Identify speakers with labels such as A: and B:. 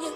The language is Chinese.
A: 年